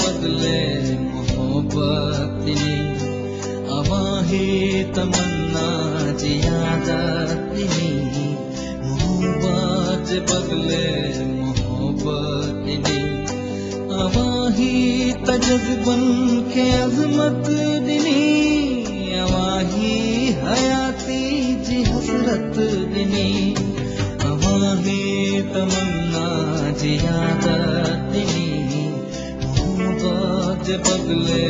बदले मोहब्बत नहीं अवाही तमन्ना मोहब्बत बदले मोहब्बत नहीं अवाही तजबन के अजमत दिनी बदले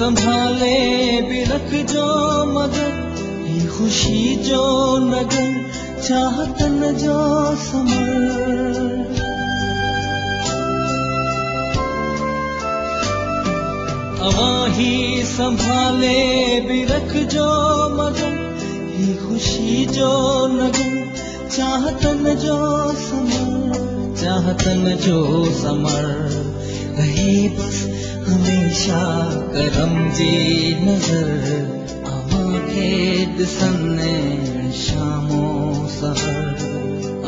संभाले ये खुशी जो नगर चाहतन जो समर। अवाही संभाले बिरख जो मगर ये खुशी जो नगर चाहतन जो समर। चाहतन जो समर हमेशा करम जी नजर अवाखे दिसने शामो सहर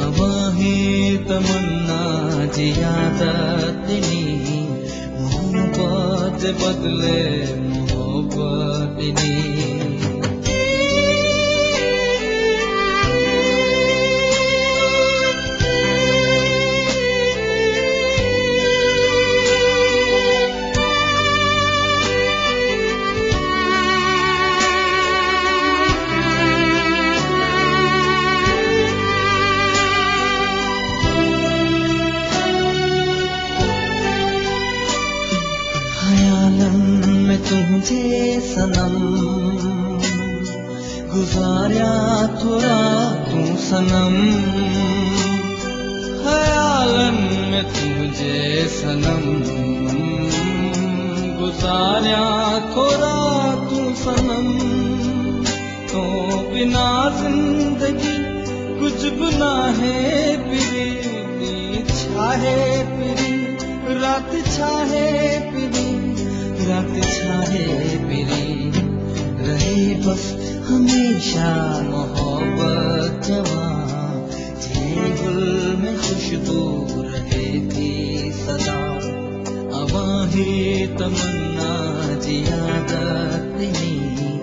अवाही तमन्ना जियादत नी मोहब्बत बदले मोहब्बत नी तुझे सनम गुजारा थोड़ा तू सनम ख्यालन में तुझे सनम गुजारा थोड़ा तू सनम तो बिना ज़िंदगी कुछ गुना है, पिरी छाहे, पिरी रात छाहे, पिरी रात छाहे पिरी रहे बस हमेशा मोहब्बत जवा में खुशबू रहे सदा। अवाही तमन्ना जियादत नहीं।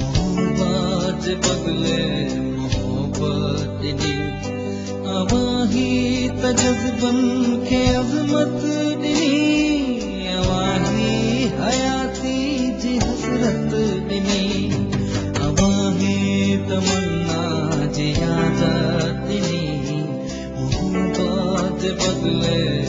मोहब्बत बदले मोहब्बत नहीं। तजबन के अजमत दिनी बदले